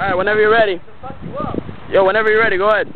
Alright, whenever you're ready. Yo, whenever you're ready, go ahead.